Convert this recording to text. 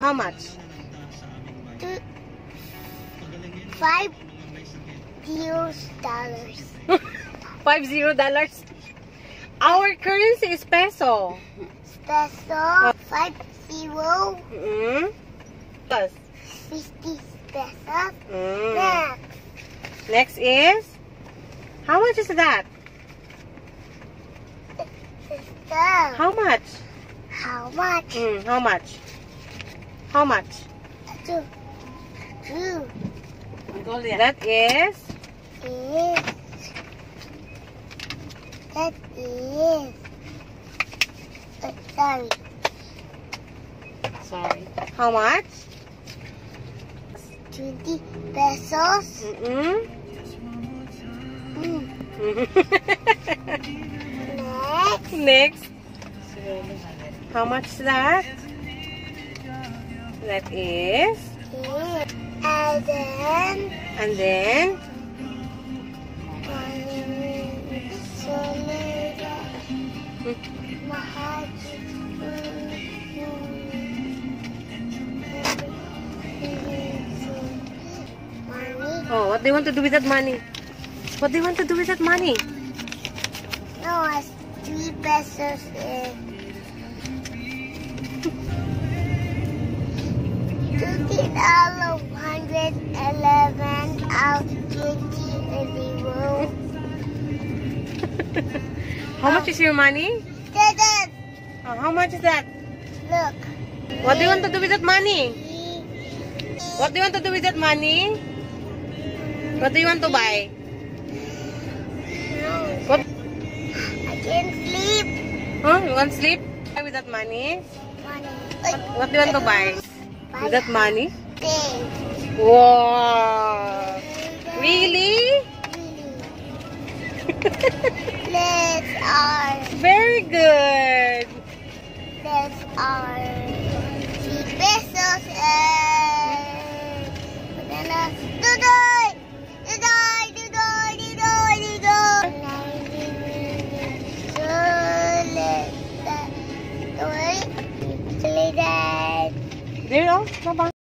How much? Two, five US dollars. Five zero dollars. Our currency is peso. Peso, five zero, Mm. Plus. fifty pesos. Mm. Next, Next is how much is that? sister, How much? how much? Mm, how much? How much? Two, two That is is, that is, uh, sorry, sorry. How much? twenty pesos. Mm-mm. Mm. Next, Next. How much is that? That is and then, and then. Money? oh, what do you want to do with that money? What do you want to do with that money? No, it's three pesos. Eh. Twenty dollar hundred eleven out twenty zero. How much is your money? Dad, Oh, how much is that? look. What do you want to do with that money? What do you want to do with that money? What do you want to buy? No, What? I can't sleep. Huh? You want sleep? With that money? Money. What, what do you want to buy? With that money? Wow! Really? Let's our Very good. let's our three pesos and banana. 玲珑，拜拜。